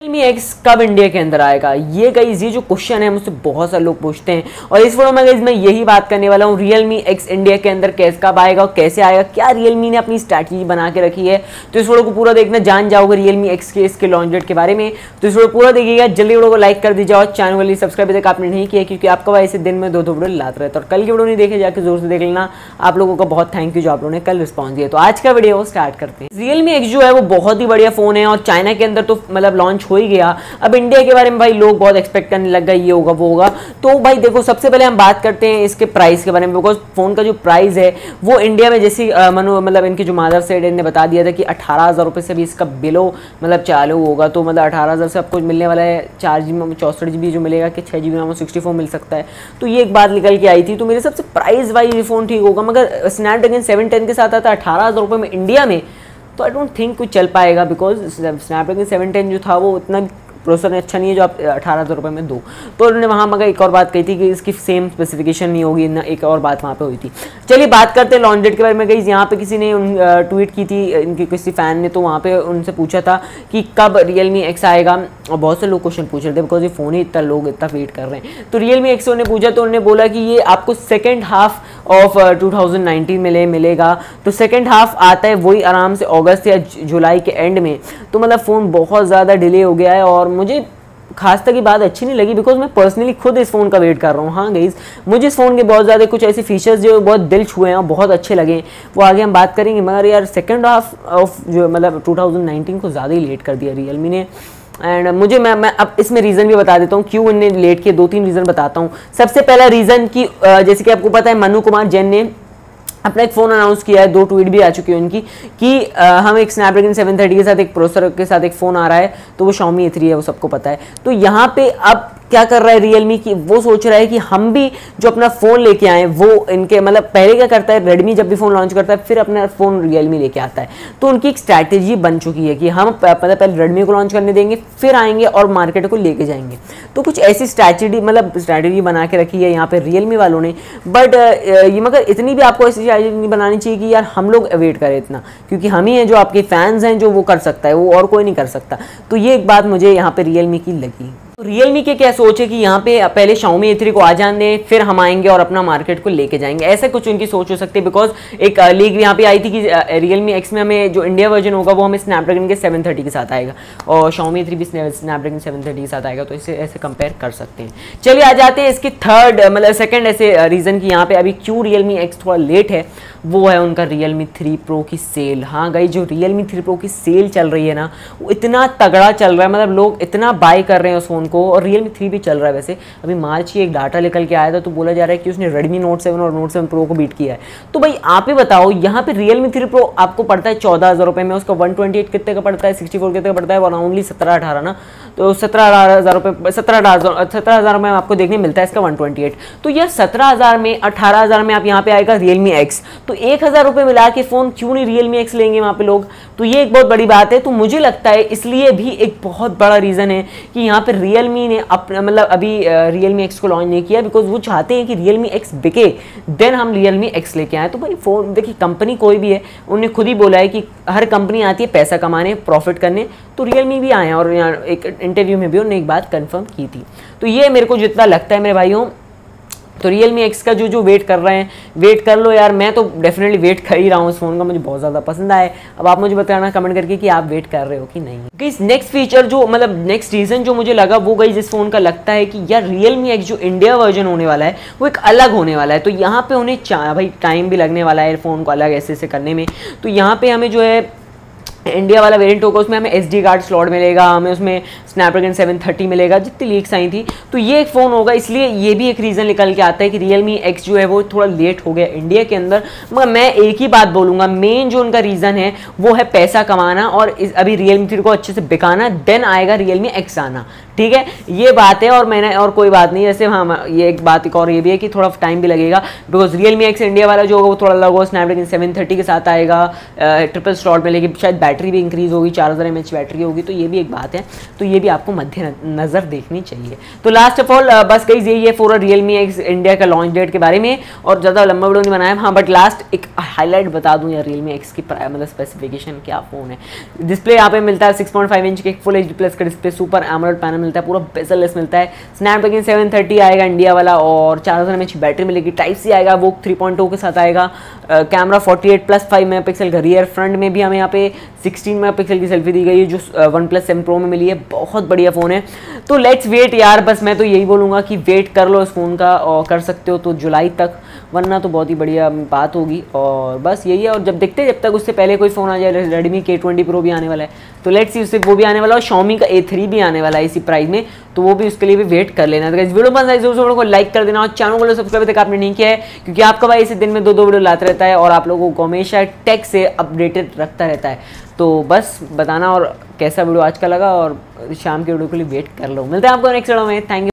Realme x कब India के अंदर आएगा? ये गई ये जो क्वेश्चन है मुझसे बहुत सारे लोग पूछते हैं। और इस वीडियो में गई मैं यही बात करने वाला हूँ रियलमी एक्स इंडिया के अंदर कैसे, कब आएगा और कैसे आएगा? क्या रियलमी ने अपनी स्ट्रैटेजी बना के रखी है? तो इस वीडियो को पूरा देखना, जान जाओगे रियलमी एक्स के, इसके लॉन्च डेट के बारे में। तो इस वीडियो पूरा देखिएगा, जल्दी वीडियो को लाइक कर दीजिए और चैनल वाली सब्सक्राइब तक आपने नहीं किया, क्योंकि आपका इसे दिन में दो दो वीडियो लाते रहता और कल की वीडियो नहीं देखे जाकर ज़ोर से देख लेना। आप लोगों का बहुत थैंक यू जो आप लोगों ने कल रिस्पॉन्स दिया। तो आज का वीडियो स्टार्ट करते हैं। रियलमी एक्स जो है, वो बहुत ही बढ़िया फ़ोन है और चाइना के अंदर तो मतलब लॉन्च हो ही गया। अब इंडिया के बारे में भाई लोग बहुत एक्सपेक्ट करने लग गए, ये होगा, वो होगा। तो भाई देखो, सबसे पहले हम बात करते हैं इसके प्राइस के बारे में बिकॉज़ फ़ोन का जो प्राइस है, वो इंडिया में जैसी मनु मतलब इनकी जो मादर सेड ने बता दिया था कि अठारह हज़ार रुपये से भी इसका बिलो मतलब चालू होगा। तो मतलब अठारह हज़ार से आपको मिलने वाला है, चार जी बी जी बी जो मिलेगा, कि छः जी बी में सिक्सटी फोर मिल सकता है। तो ये एक बात निकल के आई थी। तो मेरे सबसे प्राइस वाइज फ़ोन ठीक होगा, मगर स्नैपड्रैगन सेवन टेन के साथ आता है अठारह हज़ार रुपये में इंडिया में तो आई डोंट थिंक कुछ चल पाएगा बिकॉज़ स्नैपड्रैगन सेवन टेन जो था वो उतना प्रोसेसर अच्छा नहीं है जो आप अठारह हज़ार रुपये में दो। तो उन्होंने वहाँ मगर एक और बात कही थी कि इसकी सेम स्पेसिफिकेशन नहीं होगी, ना एक और बात वहाँ पे हुई थी। चलिए बात करते हैं लॉन्च डेट के बारे में। गई यहाँ पे किसी ने ट्वीट की थी, इनकी किसी फ़ैन ने तो वहाँ पे उनसे पूछा था कि कब रियल मी एक्स आएगा। और बहुत से लोग क्वेश्चन पूछ रहे थे बिकॉज़ ये फ़ोन ही इतना लोग इतना वेट कर रहे हैं। तो रियल मी एक्स उन्होंने पूछा तो उन्होंने बोला कि ये आपको second half of two thousand मिले, मिलेगा। तो सेकेंड हाफ़ आता है वही आराम से अगस्त या जुलाई के एंड में। तो मतलब फ़ोन बहुत ज़्यादा डिले हो गया है और मुझे खास तक की बात अच्छी नहीं लगी बिकॉज़ मैं पर्सनली खुद इस फ़ोन का वेट कर रहा हूँ। हाँ गईज मुझे इस फ़ोन के बहुत ज़्यादा कुछ ऐसे फीचर्स जो बहुत दिल छुए हैं और बहुत अच्छे लगे वो आगे हम बात करेंगे। मगर यार सेकेंड हाफ़ ऑफ़ जो मतलब 2019 को ज़्यादा ही लेट कर दिया रियलमी ने। एंड मुझे मैं मैं अब इसमें रीज़न भी बता देता हूँ, क्यों इनने लेट किए दो तीन रीज़न बताता हूँ। सबसे पहला रीज़न कि जैसे कि आपको पता है, मनु कुमार जैन ने अपना एक फ़ोन अनाउंस किया है, दो ट्वीट भी आ चुकी है उनकी, कि हम एक स्नैपड्रैगन 730 के साथ, एक प्रोसेसर के साथ एक फ़ोन आ रहा है तो वो शॉमी ए है, वो सबको पता है। तो यहाँ पे अब क्या कर रहा है रियलमी की? वो सोच रहा है कि हम भी जो अपना फ़ोन लेके आए, वो इनके मतलब पहले क्या करता है? रेडमी जब भी फ़ोन लॉन्च करता है, फिर अपना फ़ोन रियलमी लेके आता है। तो उनकी एक स्ट्रैटेजी बन चुकी है कि हम मतलब पहले रेडमी को लॉन्च करने देंगे, फिर आएँगे और मार्केट को लेके जाएँगे। तो कुछ ऐसी स्ट्रैटेजी मतलब स्ट्रैटेजी बना के रखी है यहाँ पे रियलमी वालों ने। बट ये मगर इतनी भी आपको ऐसी स्ट्रैटेजी नहीं बनानी चाहिए कि यार हम लोग अवेट करें इतना। क्योंकि हम ही हैं जो आपके फैंस हैं, जो वो कर सकता है, वो और कोई नहीं कर सकता। तो ये एक बात मुझे यहाँ पे रियलमी की लगी। रियलमी के क्या सोच है कि यहाँ पे पहले शाओमी ए को आ जाने दें फिर हम आएँगे और अपना मार्केट को लेके जाएँगे? ऐसा कुछ उनकी सोच हो सकती है बिकॉज़ एक लीग यहाँ पे आई थी कि रियलमी एक्स में हमें जो इंडिया वर्जन होगा वो हमें स्नैपड्रैगन के 730 के साथ आएगा और शाओमी थ्री भी स्नैपड्रैगन 730 के साथ आएगा तो इसे, ऐसे कंपेयर कर सकते हैं। चलिए आ जाते हैं इसकी थर्ड मतलब सेकेंड ऐसे रीज़न की यहाँ पे अभी क्यों रियलमी एक्स थोड़ा लेट है, वो है उनका Realme 3 Pro की सेल हाँ गई जो Realme 3 Pro की सेल चल रही है ना, वो इतना तगड़ा चल रहा है मतलब लोग इतना बाय कर रहे हैं उस फ़ोन को, और Realme 3 भी चल रहा है वैसे। अभी मार्च की एक डाटा निकल के आया था तो बोला जा रहा है कि उसने Redmi Note 7 और Note 7 Pro को बीट किया है। तो भाई, आप ही बताओ, यहाँ पे Realme 3 Pro आपको पड़ता है चौदह हज़ार रुपये में, उसका वन कितने का पड़ता है सिक्सटी कितने का पड़ता है ओनली सत्रह अठारह ना? तो सत्रह हज़ार रुपये सत्रह हज़ार सत्रह हज़ार में आपको देखने मिलता है इसका वन तो यह सत्रह हज़ार में, अठारह हज़ार में आप यहाँ पे आएगा Realme X तो एक हज़ार रुपये मिला के फ़ोन क्यों नहीं रियल मी एक्स लेंगे वहाँ पे लोग? तो ये एक बहुत बड़ी बात है। तो मुझे लगता है, इसलिए भी एक बहुत बड़ा रीज़न है कि यहाँ पर रियल मी ने अपना मतलब अभी रियल मी एक्स को लॉन्च नहीं किया बिकॉज़ वो चाहते हैं कि रियल मी एक्स बिके। देन हम रियल मी एक्स लेके आए। तो भाई फ़ोन देखिए कंपनी कोई भी है, उन्होंने खुद ही बोला है कि हर कंपनी आती है पैसा कमाने प्रॉफिट करने। तो रियल मी भी आए और यहाँ एक इंटरव्यू में भी उन्होंने एक बात कन्फर्म की थी। तो ये मेरे को जितना लगता है मेरे भाइयों तो रियल मी एक्स का जो जो वेट कर रहे हैं वेट कर लो यार, मैं तो डेफिनेटली वेट कर ही रहा हूँ इस फ़ोन का, मुझे बहुत ज़्यादा पसंद आया अब आप मुझे बताना कमेंट करके कि आप वेट कर रहे हो कि नहीं। गई नेक्स्ट फीचर जो मतलब नेक्स्ट रीज़न जो मुझे लगा, वो गई जिस फ़ोन का लगता है कि यार रियल मी एक्स जो इंडिया वर्जन होने वाला है, वो एक अलग होने वाला है। तो यहाँ पे उन्हें भाई टाइम भी लगने वाला है फ़ोन को अलग ऐसे ऐसे करने में। तो यहाँ पे हमें जो है इंडिया वाला वेरिएंट होगा, उसमें हमें एस डी कार्ड स्लॉट मिलेगा, हमें उसमें स्नैपड्रैगन 730 मिलेगा, जितनी लीक्स आई थी। तो ये एक फ़ोन होगा, इसलिए ये भी एक रीज़न निकल के आता है कि रियल मी एक्स जो है वो थोड़ा लेट हो गया इंडिया के अंदर। मगर मैं एक ही बात बोलूँगा मेन जो उनका रीज़न है, वो है पैसा कमाना और इस अभी रियल मी थ्री को अच्छे से बिकाना देन आएगा रियल मी एक्स आना। ठीक है? ये बात है और मैंने और कोई बात नहीं, जैसे हाँ ये एक बात एक और ये भी है कि थोड़ा टाइम भी लगेगा। Because Realme X India वाला जो होगा, वो थोड़ा अलग होगा स्नैपड्रैगन सेवन थर्टी के साथ आएगा ट्रिपल स्लॉट में लेकिन शायद बैटरी भी इंक्रीज होगी, चार हज़ार एम बैटरी होगी तो ये भी एक बात है। तो ये भी आपको मध्य नज़र देखनी चाहिए। तो लास्ट ऑफ़ ऑल बस गई यही है four Realme X India का लॉन्च डेट के बारे में और ज़्यादा लंबा वीडियो नहीं बनाया। हाँ बट लास्ट एक हाईलाइट बता दूँ या रियल मी एक्स की मतलब स्पेसिफिकेशन क्या फ़ोन है। डिस्प्ले यहाँ पे मिलता है सिक्स इंच के फुल एच प्लस का डिस्प्ले सुपर एमरोड पैनल मिलता है, पूरा बेसलेस मिलता है। स्नैपड्रैगन सेवन आएगा इंडिया वाला और चार हज़ार बैटरी मिलेगी। टाइप सी आएगा वो थ्री के साथ आएगा। Camera forty plus five megapixel का रियर फ्रंट में भी हमें यहाँ पे सिक्सटीन मेगा पिक्सल की सेल्फी दी गई है, जो वन प्लस सेवन प्रो में मिली है। बहुत बढ़िया फ़ोन है। तो लेट्स वेट यार, बस मैं तो यही बोलूँगा कि वेट कर लो इस फ़ोन का और कर सकते हो तो जुलाई तक, वरना तो बहुत ही बढ़िया बात होगी। और बस यही है, और जब देखते हैं, जब तक उससे पहले कोई फ़ोन आ जाए रेडमी के ट्वेंटी प्रो भी आने वाला है। तो लेट्स सी उससे वो भी आने वाला है और शॉमी का ए थ्री भी आने वाला है इसी प्राइस में। तो वो भी उसके लिए भी वेट कर लेना। तो इस वीडियो पर वीडियो को लाइक कर देना और चैनल को सब्सक्राइब तक आपने नहीं किया है, क्योंकि आपका भाई इसी दिन में दो दो वीडियो लाता रहता है और आप लोगों को हमेशा टेक से अपडेटेड रखता रहता है। तो बस बताना और कैसा वीडियो आज का लगा और शाम के वीडियो के लिए वेट कर लो। मिलते हैं आपको नेक्स्ट वीडियो में। Thank you